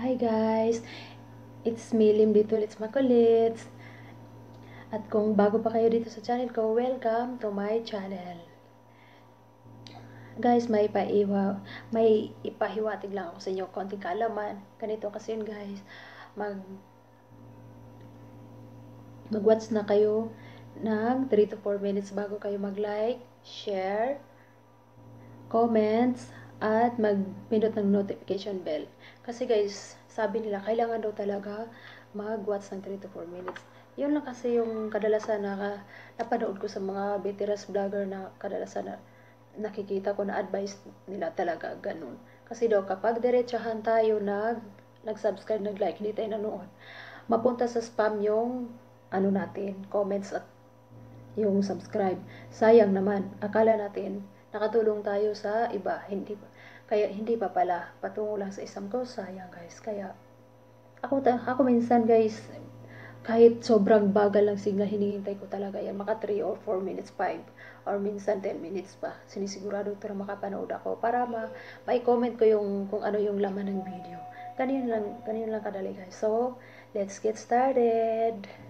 Hi guys! It's me, Lim dito ulit sa Makulits. At kung bago pa kayo dito sa channel ko, welcome to my channel. Guys, may ipaiwa, may ipahiwatig lang ako sa inyo, konting kaalaman. Ganito kasi yun guys, mag mag-watch na kayo ng 3 to 4 minutes bago kayo mag-like, share, comments, at mag-pindot ng notification bell. Kasi guys, sabi nila, kailangan daw talaga mag-watch ng 3 to 4 minutes. Yun lang kasi yung kadalasan na napanood ko sa mga veterans vlogger na kadalasan na nakikita ko na advice nila talaga ganun. Kasi daw kapag diretsahan tayo nag nag-subscribe, nag-like, hindi tayo nanood, mapunta sa spam yung ano natin, comments at yung subscribe. Sayang naman, akala natin nakatulong tayo sa iba, hindi pa. Kaya hindi pa pala patungo lang sa isang ko, sayang guys. Kaya ako ako minsan guys, kahit sobrang bagal lang signal, hinihintay ko talaga yan. Maka 3 or 4 minutes, 5 or minsan 10 minutes pa. Sinisigurado ito na makapanood ako para ma ma-comment ko yung kung ano yung laman ng video. Ganyan lang, ganyan lang kadali guys. So, let's get started.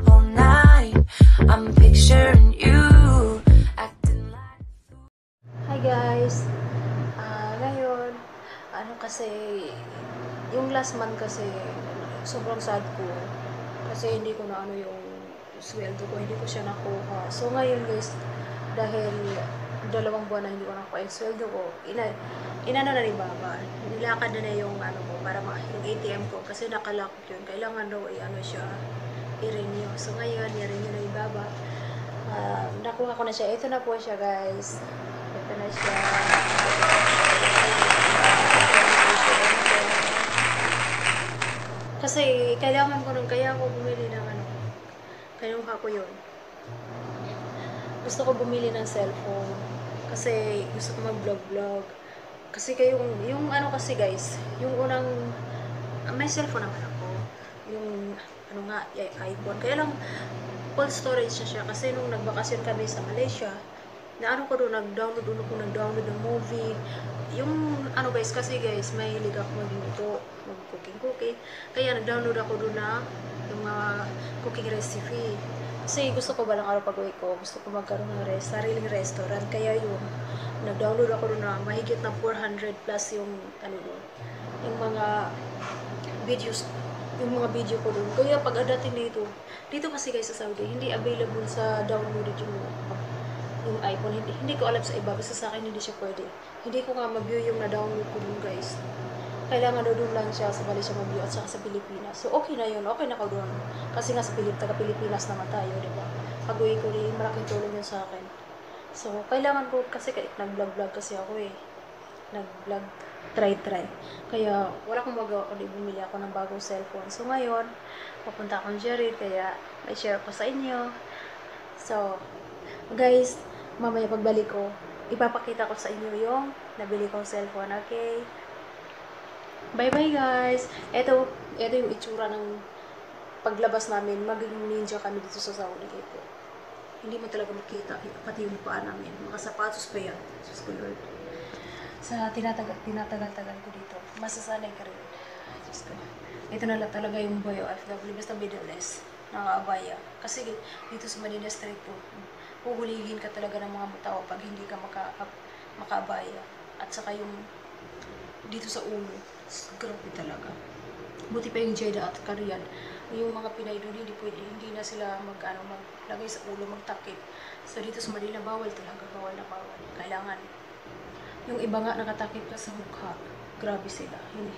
guys! Ah, ngayon, ano kasi, yung last month kasi, sobrang sad ko. Kasi hindi ko na ano yung sweldo ko, hindi ko siya nakuha. So ngayon guys, dahil dalawang buwan na hindi ko nakuha yung sweldo ko, ina, inano na ni Baba, nilakad na na yung ano ko, para ma, yung ATM ko, kasi nakalock yun. Kailangan daw i-ano siya, i-renew. So ngayon, i-renew na ni Baba. Ah, nakuha ko na siya. Ito na po siya guys. Kasi kailangan ko nung kaya ako bumili ng ano. Kinuha ko yun. Gusto ko bumili ng cellphone. Kasi gusto ko mag-vlog-vlog. Kasi kayong, yung ano kasi guys, yung unang, ah, may cellphone naman ako. Yung, ano nga, iPhone. Kaya lang, full storage na siya. Kasi nung nagbakasyon kami sa Malaysia, na ano ko doon, nag-download doon ako, nag-download ng movie. Yung, ano guys, kasi guys, may hilig ako magluto, mag-cooking-cooking. Kaya nag-download ako doon na yung mga cooking recipe. Kasi gusto ko balang araw pag-uwi ko, gusto ko magkaroon ng res, sariling restaurant. Kaya yung, nag-download ako doon na mahigit na 400 plus yung, ano doon, yung mga videos yung mga video ko doon. Kaya pag dating dito, dito kasi guys sa Saudi, hindi available sa downloaded yung yung iPhone. Hindi, hindi ko alam sa iba. Basta sa akin hindi siya pwede. Hindi ko nga ma-view yung na-download ko doon guys. Kailangan daw doon lang siya sa Malaysia ma-view at saka sa Pilipinas. So okay na yun. Okay na ako doon. Kasi nga sa Pilip, taga Pilipinas naman tayo, di ba? Pag uwi ko rin, malaking tulong yun sa akin. So, kailangan ko, kasi kahit nag-vlog-vlog kasi ako eh. Nag-vlog, try-try. Kaya, wala akong magawa kundi bumili ako ng bagong cellphone. So, ngayon, papunta akong Jerry, kaya may share ko sa inyo. So, guys, mamaya pagbalik ko, ipapakita ko sa inyo yung nabili kong cellphone, okay? Bye-bye guys! Ito, ito yung itsura ng paglabas namin, magiging ninja kami dito sa Saudi ito. Hindi mo talaga makita, pati yung paa namin. Mga sapatos pa yan. Diyos ko Lord. Sa tinatagal, tinatagal-tagal ko dito, masasanay ka rin. Diyos ko. Ito na lang talaga yung boy OFW, basta Middle East, nakaabaya. Kasi dito sa Manila Street po, huhuligin ka talaga ng mga tao pag hindi ka maka, makaabaya. At saka yung dito sa ulo, grabe talaga. Buti pa yung Jeddah at Karyan. Yung mga Pinay doon, hindi pwede, hindi na sila mag, ano, maglagay sa ulo, magtakip. So dito sa Manila, bawal talaga, bawal na bawal. Kailangan. Yung iba nga nakatakip ka sa mukha. Grabe sila. Hindi.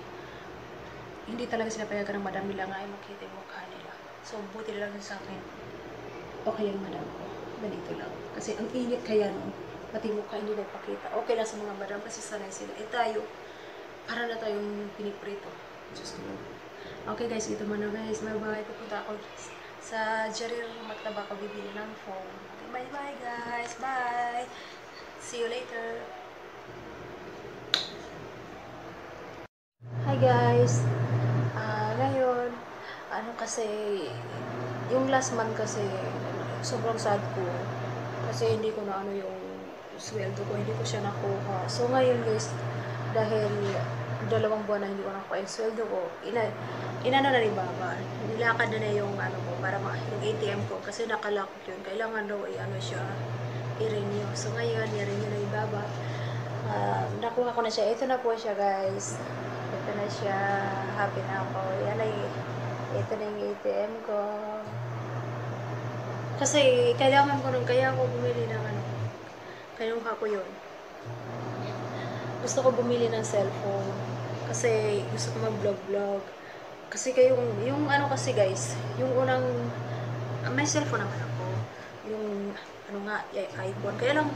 hindi talaga sila payagan ng madam nila ay makita yung mukha nila. So, buti na lang sa akin. Okay yung madam ko. Ganito lang. Kasi ang init kaya no, pati mukha hindi na ipakita. Okay lang sa mga madam kasi sanay sila. Eh tayo, para na tayong piniprito. Diyos ko. Okay guys, ito muna guys. Bye-bye. Pupunta ako sa Jarir Maktaba ko bibili ng phone. Okay, bye-bye guys. Bye. See you later. Hi guys. Ah, ngayon, ano kasi yung last month kasi sobrang sad ko kasi hindi ko na ano yung sweldo ko, hindi ko siya nakuha. So ngayon guys, dahil dalawang buwan na hindi ko nakuha yung sweldo ko, ina, inano na ni Baba, nilakad na na yung ano ko, para ma, yung ATM ko, kasi nakalock yun, kailangan daw i ano siya, i-renew. So ngayon, i-renew na ni Baba. Ah, nakuha ko na siya. Ito na po siya guys. Ito na siya. Happy na ako. Yan ay, ito na yung ATM ko. Kasi kailangan ko nun, kaya ako bumili ng ano. Kinuha ko yun. Gusto ko bumili ng cellphone. Kasi gusto ko mag-vlog-vlog. Kasi kayong, yung ano kasi guys, yung unang, may cellphone naman ako. Yung, ano nga, iPhone. Kaya lang,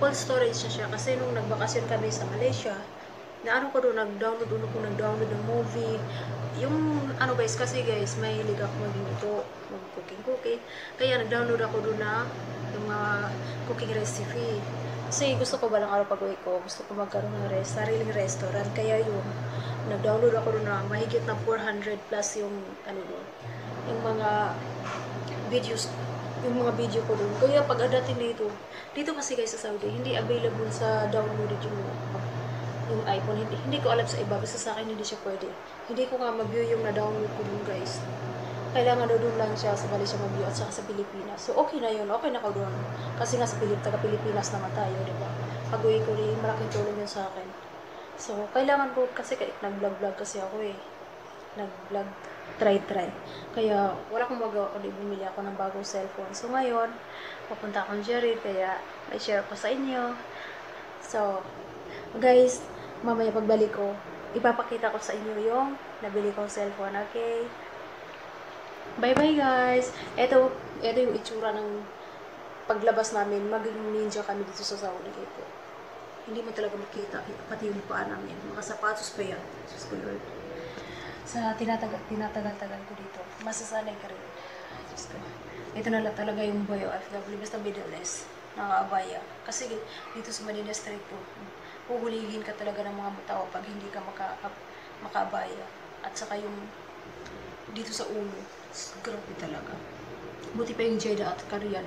full storage na siya. Kasi nung nagbakasyon kami sa Malaysia, na ano ko doon, nag-download, uno ko nag-download ng movie. Yung, ano guys, kasi guys, may hilig ako magluto, mag-cooking-cooking. Kaya nag-download ako doon na yung mga cooking recipe. Kasi gusto ko balang araw pag uwi ko, gusto ko magkaroon ng res, sariling restaurant. Kaya yung, nag-download ako doon na mahigit na 400 plus yung, ano doon, yung mga videos, yung mga video ko doon. Kaya pag dating dito, dito kasi guys sa Saudi, hindi available sa downloaded yung yung iPhone. Hindi, hindi ko alam sa iba, basta sa akin hindi siya pwede. Hindi ko nga mag-view yung na-download ko dun guys. Kailangan na doon lang siya sa Malaysia mag-view at saka sa Pilipinas. So okay na yun, okay na ako doon. Kasi nga sa Pilip, taga Pilipinas naman tayo, di ba? Pag uwi ko rin, malaking tulong yun sa akin. So, kailangan ko, kasi nag-vlog-vlog kasi ako eh. Nag-vlog, try-try. Kaya, wala akong magawa kundi bumili ako ng bagong cellphone. So, ngayon, papunta akong Jerry, kaya may share ko sa inyo. So, guys, mamaya pagbalik ko, ipapakita ko sa inyo yung nabili kong cellphone, okay? Bye-bye guys! Ito, ito yung itsura ng paglabas namin, maging ninja kami dito sa Saudi ito. Hindi mo talaga makita, pati yung paa namin. Mga sapatos pa yan. Diyos ko Lord. Sa tinatagal, tinatagal-tagal ko dito, masasanay ka rin. Diyos ko. Ito na lang talaga yung boy OFW, basta Middle East, nakakabaya. Kasi dito sa Manila Street po, huhuligin ka talaga ng mga tao pag hindi ka maka, makabaya. At saka yung dito sa ulo, grabe talaga. Buti pa yung Jeddah at Karyan.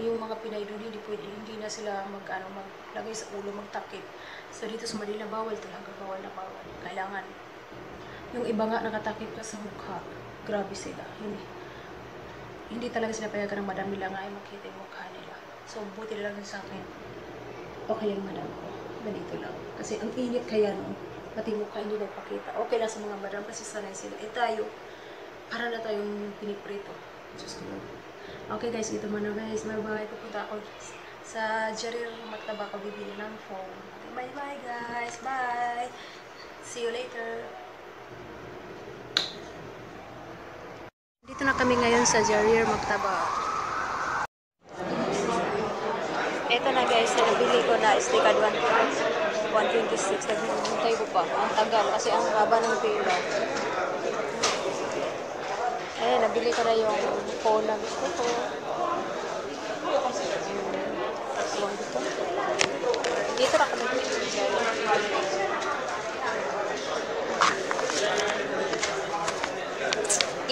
Yung mga Pinay doon, hindi pwede, hindi na sila mag, ano, maglagay sa ulo, magtakip. So dito sa Manila, bawal talaga, bawal na bawal. Kailangan. Yung iba nga nakatakip ka sa mukha, grabe sila. Hindi, hindi talaga sila payagan ng madam nila ay makita yung mukha nila. So buti lang sa akin. Okay yung madam. Ganito lang. Kasi ang init kaya no, pati mukha hindi na ipakita. Okay lang sa mga madam kasi sanay sila. Eh tayo, para na tayong piniprito. Diyos ko. Okay guys, ito muna guys. Bye-bye. Pupunta ako sa Jarir Maktaba ko bibili ng phone. Bye-bye guys. Bye. See you later. Dito na kami ngayon sa Jarir Maktaba. Ito na guys, nabili ko na SD card 126. Naghintay ko pa. Ang tagal kasi ang haba ng pila. Eh, nabili ko na yung phone na gusto ko. Tatlong dito. Dito na kami.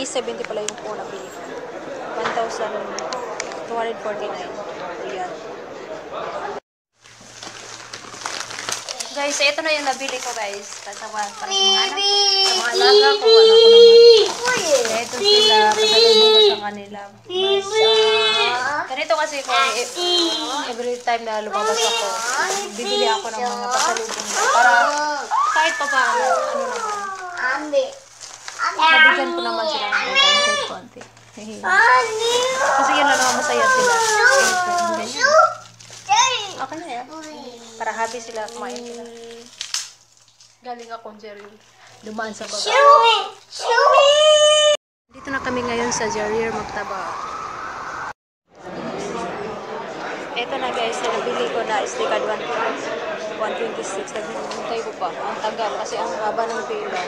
E70 pala yung phone na bili ko. 1,249. Ayan. Guys, ito na yung nabili ko guys. Sa mga, para sa mga anak ko. Sa mga alaga ko, anak ko naman. Ito sila, pasalubong ko sa kanila. Ganito kasi ko, every time na lumabas ako, bibili ako ng mga pasalubong para kahit pa paano, ano naman, nabigyan ko naman sila ng kahit konti. kasi yun lang naman masaya sila. Ganyan. Okay na yan. Para happy sila, kumain sila. Galing akong Jerry. dumaan sa baba. Dito na kami ngayon sa Jarir Magtaba. Ito na guys, nabili ko na SD card 126. Naghintay ko pa. Ang tagal kasi ang haba ng pila.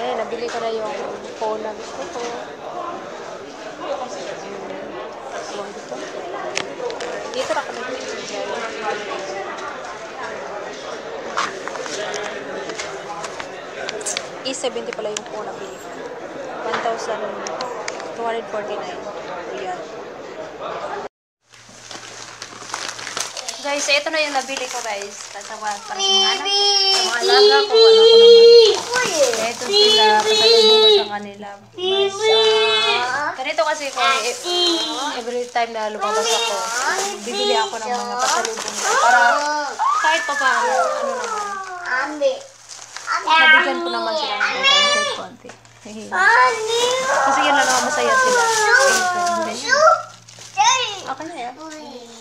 Eh, nabili ko na yung phone na gusto ko. Dito. Na kami sa Jarir. E70 pala yung phone na bili ko. 1,249. Ayan. Guys, ito na yung nabili ko guys. Sa mga, para sa mga anak. Mga alaga ko, ano ko naman. Ito sila, pasalubong ko sa kanila. Mas, ah, ganito kasi ko, eh, every time na lumabas ako, bibili ako ng mga pasalubong. Para kahit pa paano, ano naman, nabigyan ko naman sila ng pagkain kahit konti. Kasi yun lang naman masaya sila. Okay na yan.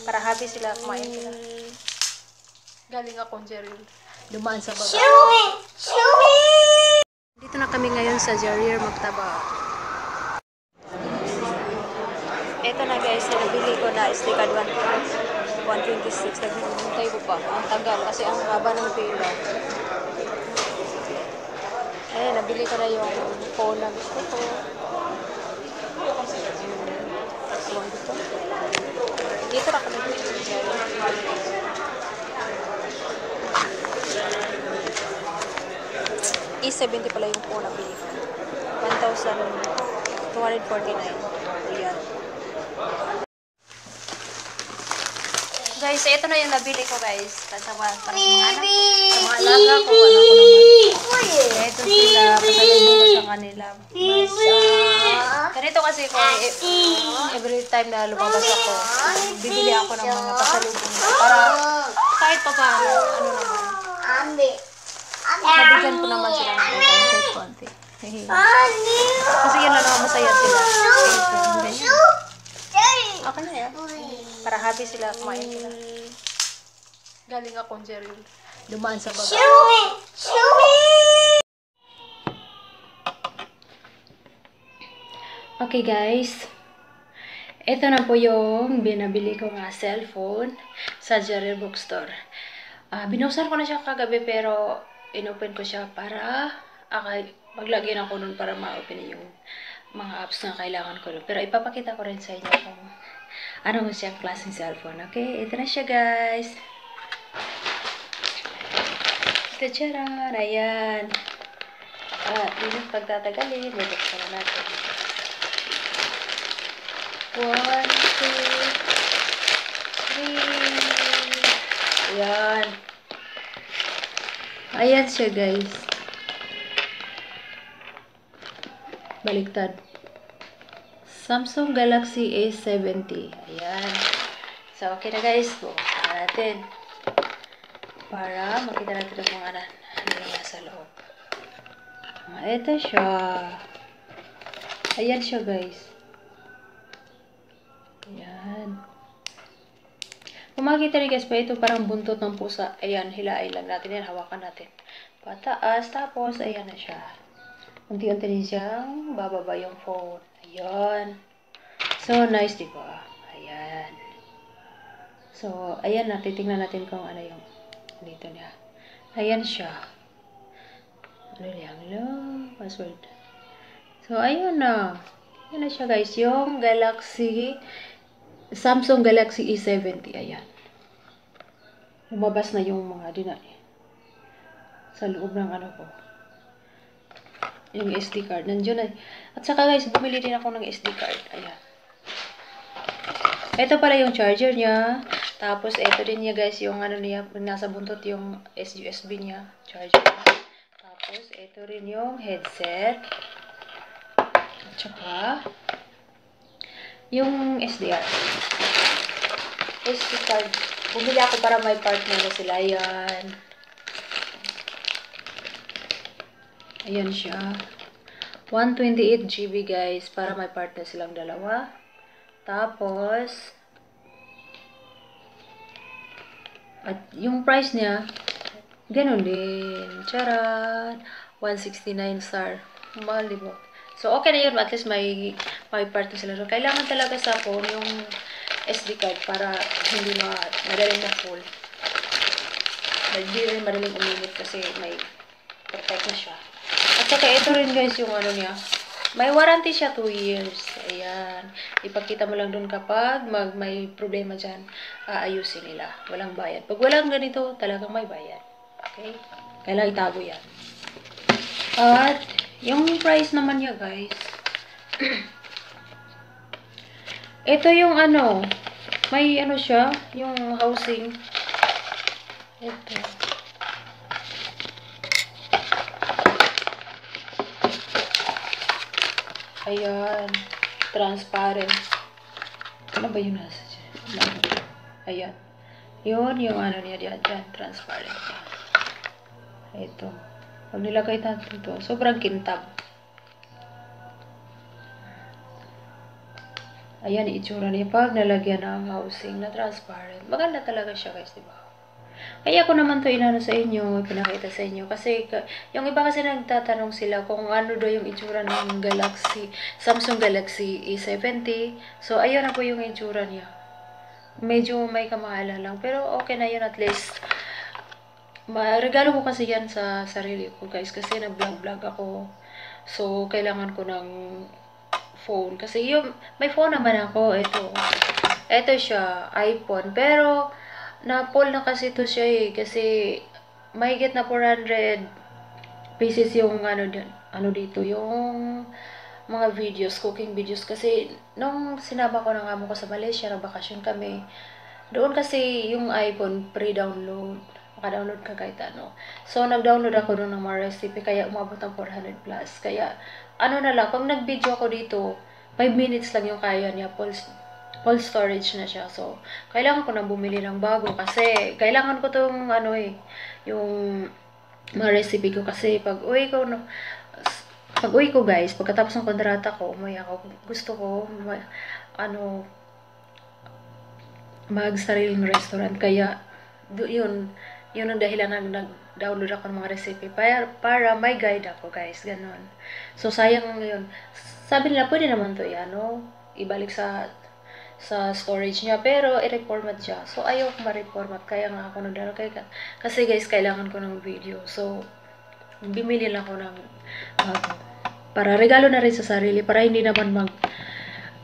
Para happy sila, kumain sila. Galing akong Jerry. Dumaan sa baba. Dito na kami ngayon sa Jarir Magtaba. Ito na guys, nabili ko na SD card 126. Naghintay ko pa. Ang tagal kasi ang haba ng pila. Eh, nabili ko na yung phone na gusto ko. Tawag dito. Na sa Jarir. E70 pala yung phone na bili ko. 1,249. Guys, ito na yung nabili ko guys. Sa mga, para sa mga anak ko. Sa mga alaga ko, ano ko naman. Ito sila, pasalubong ko sa kanila. Mas, ah, ganito kasi ko, eh, every time na lumabas ako, bibili ako ng mga pasalubong. Para kahit pa paano, ano naman, nabigyan ko naman sila ng kahit konti. Kasi yun lang naman masaya sila. Ganyan. Okay na yan. Para happy sila, kumain sila. Galing akong Jerry. Dumaan sa baba. Okay guys. Ito na po yung binabili ko nga cellphone sa Jerry Bookstore. Ah, binuksan ko na siya kagabi pero inopen ko siya para okay, maglagyan ako nun para ma-open yung mga apps na kailangan ko nun. Pero ipapakita ko rin sa inyo kung ano mo siyang klaseng cellphone. Okay, ito na siya guys. Ito charan, ayan. At yung pagtatagalin, bubuksan na natin. One, two, three. Ayan. Ayan siya guys. Baliktad. Samsung Galaxy A70. Ayan. So, okay na guys. Buksan na natin. Para makita natin kung ano, ano nasa loob. Ah, ito siya. Ayan siya guys. Ayan. Kung makikita rin guys pa, ito parang buntot ng pusa. Ayan, hilain lang natin yan. Hawakan natin. Pataas. Tapos, ayan na siya. Unti-unti din siyang bababa yung phone. Ayan. So, nice, di ba? Ayan. So, ayan na. Titingnan natin kung ano yung dito niya. Ayan siya. Ano yung low password. So, ayun na. Ayan na siya guys. Yung Galaxy Samsung Galaxy E70. Ayan. Lumabas na yung mga dina sa loob ng ano ko. Yung SD card. Nandiyon na. At saka guys, bumili din ako ng SD card. Ayan. Ito pala yung charger niya. Tapos, ito din niya guys, yung ano niya, nasa buntot yung USB niya, charger. Tapos, ito rin yung headset. At saka, yung SDR. SD card. Bumili ako para may partner na sila. Ayan. Ayan siya. 128 GB guys, para may partner silang dalawa. Tapos, at yung price niya, Ganon din. Charan! 169 star. Mahal, di? So, okay na yun. At least may, may part na sila. So, kailangan talaga sa phone yung SD card para hindi ma madaling na full. Hindi rin madaling uminit kasi may protect na siya. At saka ito rin guys yung ano niya. May warranty siya 2 years. Ayan. Ipakita mo lang dun kapag mag, may problema dyan, aayusin nila. Walang bayad. Pag walang ganito, talagang may bayad. Okay? Kailangan itago yan. At, yung price naman niya guys, ito yung ano, may ano siya, yung housing. Ito. Ayan. Transparent. Ano ba yung nasa dyan? Ayan. Yun, yung ano niya dyan, dyan. Transparent. Ito. Pag nilagay natin ito, sobrang kintab. Ayan, itsura niya. Pag nalagyan ng housing na transparent, maganda talaga siya guys, di ba? Kaya ako naman to inano sa inyo, pinakita sa inyo. Kasi yung iba kasi nagtatanong sila kung ano daw yung itsura ng Galaxy, Samsung Galaxy A70. So, ayun na po yung itsura niya. Medyo may kamahalan lang. Pero okay na yun at least. Regalo ko kasi yan sa sarili ko guys. Kasi nag-vlog-vlog ako. So, kailangan ko ng phone. Kasi yung, may phone naman ako. Ito. Ito siya, iPhone. Pero, na-pull na kasi to siya eh. Kasi, mahigit na 400 pieces yung ano, ano dito. Yung mga videos, cooking videos. Kasi, nung sinaba ko ng amo ko sa Malaysia, nagbakasyon kami. Doon kasi yung iPhone pre-download. Maka-download ka kahit ano. So, nag-download ako doon ng mga recipe. Kaya, umabot ng 400 plus. Kaya, ano na lang, pag nag-video ako dito, 5 minutes lang yung kaya niya. Full, full storage na siya. So, kailangan ko na bumili ng bago. Kasi, kailangan ko tong, ano eh, yung mga recipe ko. Kasi, pag uwi ko, no, pag uwi ko guys, pagkatapos ng kontrata ko, umuwi ako, gusto ko, ma, ano, mag-sariling restaurant. Kaya, do, yun, yun ang dahilan na nag-download ako ng mga recipe para, para may guide ako guys, ganon. So, sayang ngayon. Sabi nila, pwede naman to ano, ibalik sa sa storage niya, pero i-reformat siya. So, ayaw ko ma-reformat, kaya nga ako nagdalo. Kaya, kasi guys, kailangan ko ng video. So, bimili lang ako ng bago. para regalo na rin sa sarili, para hindi naman mag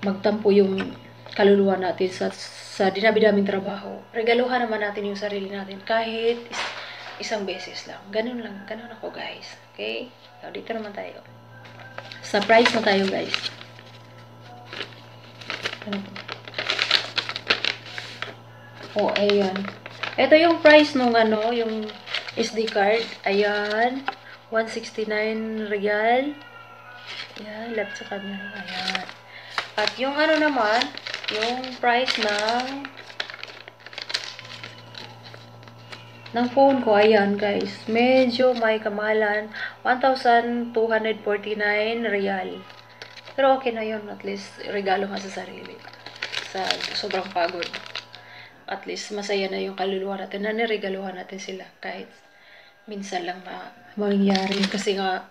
magtampo yung kaluluwa natin sa sa dinabi-daming trabaho. Regaluhan naman natin yung sarili natin kahit is, isang beses lang. Ganun lang. Ganun ako, guys. Okay? So, dito naman tayo. Surprise na tayo, guys. Ano Oh, ayan. Ito yung price nung ano, yung SD card. Ayan. 169 real. Ayan, left sa camera. Ayan. At yung ano naman, yung price ng ng phone ko, ayan guys, medyo may kamahalan, 1,249 real. Pero okay na yun, at least regalo nga sa sarili. Sa sobrang pagod. At least masaya na yung kaluluwa natin na niregaluhan natin sila kahit minsan lang ma mangyari. Kasi nga,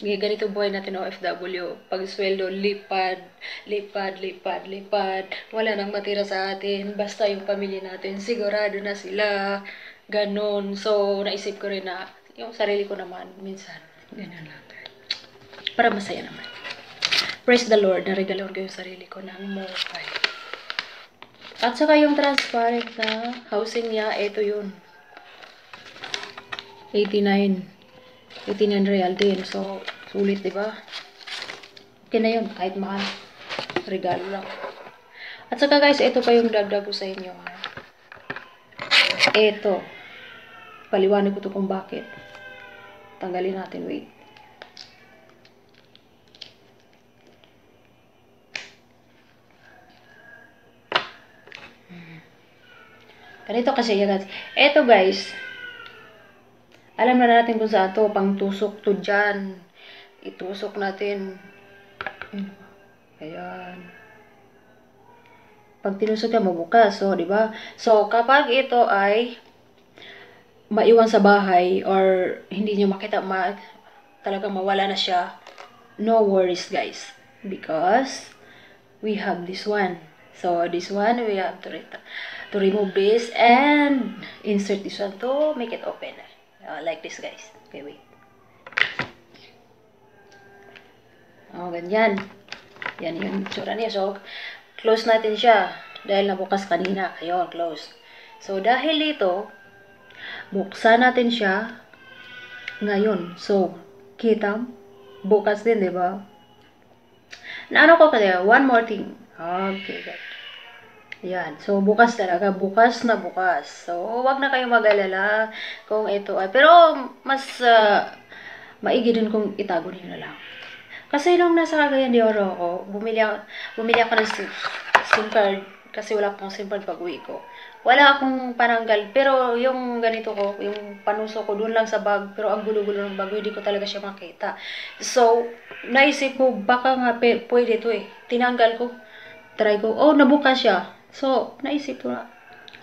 ganito buhay natin OFW. Pag sweldo, lipad, lipad, lipad, lipad. Wala nang matira sa atin. Basta yung pamilya natin, sigurado na sila. Ganon. So, naisip ko rin na yung sarili ko naman, minsan, ganyan lang. Para masaya naman. Praise the Lord, naregaloon ko yung sarili ko ng mobile. At saka yung transparent na housing niya, ito yun. 89. 89 real din. So, sulit, di ba? Okay na yun, kahit mahal. Regalo lang. At saka guys, ito pa yung dagdag ko sa inyo. Ito. Paliwanag ko to kung bakit. Tanggalin natin, wait. Ganito kasi yan guys. Ito guys, alam na natin kung saan to, pang tusok to dyan. Itusok natin. Ayan. Pag tinusok yan, mabukas. So, di ba? So, kapag ito ay maiwan sa bahay or hindi nyo makita ma talagang mawala na siya, no worries guys. Because we have this one. So this one we have to, re- to remove this and insert this one to make it open. Uh, like this guys. Okay, wait. Oh, ganyan. Yan yung tsura niya. So, close natin siya. Dahil nabukas kanina. Ayun, close. So, dahil dito, buksan natin siya ngayon. So, kita, bukas din, di ba? Na ano ko kaya, one more thing. Okay, good. Yan. So, bukas talaga. Bukas na bukas. So, wag na kayong mag-alala kung ito ay. Pero, mas uh, maigi din kung itago niyo na lang. Kasi nung nasa Cagayan de Oro ako, bumili ako, bumili ako ng SIM, SIM card kasi wala akong SIM card pag uwi ko. Wala akong pananggal, pero yung ganito ko, yung panuso ko doon lang sa bag, pero ang gulo-gulo ng bag, hindi ko talaga siya makita. So, naisip ko, baka nga pwede to eh. Tinanggal ko, try ko, oh, nabukas siya. So, naisip ko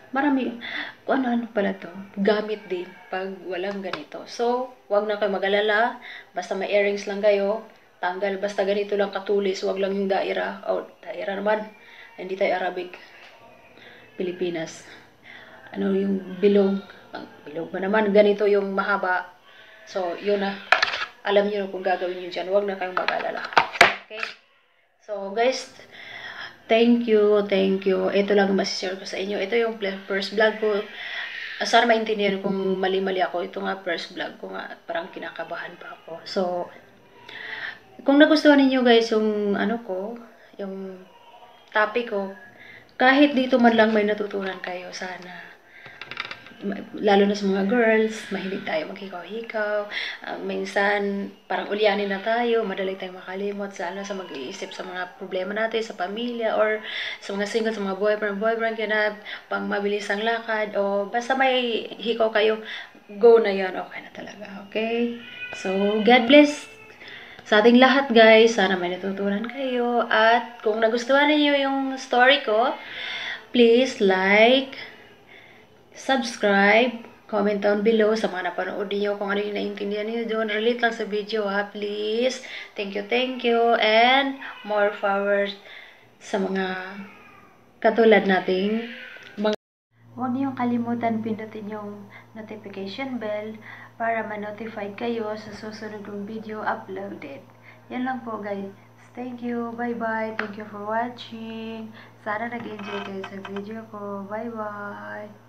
marami, ano-ano pala to, gamit din pag walang ganito. So, wag na kayo mag-alala, basta may earrings lang kayo, tanggal, basta ganito lang katulis, wag lang yung daira, oh, daira naman, hindi tayo Arabic, Pilipinas. Ano yung bilog, bilog ba naman, ganito yung mahaba. So, yun na, alam niyo kung gagawin niyo dyan, wag na kayong mag-alala. Okay? So, guys, Thank you, thank you. Ito lang masishare ko sa inyo. Ito yung first vlog ko. Sana maintindihan kung mali-mali ako. Ito nga first vlog ko nga. Parang kinakabahan pa ako. So, kung nagustuhan ninyo guys yung ano ko, yung topic ko, kahit dito man lang may natutunan kayo, sana lalo na sa mga girls, mahilig tayo maghikaw-hikaw. Uh, minsan, parang ulyanin na tayo, madali tayong makalimot sa, ano, sa mag-iisip sa mga problema natin, sa pamilya, or sa mga single, sa mga boyfriend, boyfriend, kaya na pang mabilis ang lakad, o basta may hikaw kayo, go na yon okay na talaga, okay? So, God bless sa ating lahat guys, sana may natutunan kayo. At kung nagustuhan niyo yung story ko, please like, subscribe, comment down below sa mga napanood niyo kung ano yung naiintindihan niyo doon. Relate lang sa video ha, please. Thank you, thank you. And more power sa mga katulad nating mga Huwag niyong kalimutan pindutin yung notification bell para ma-notify kayo sa susunod kong video uploaded. Yan lang po guys. Thank you. Bye-bye. Thank you for watching. Sana nag-enjoy kayo sa video ko. Bye-bye.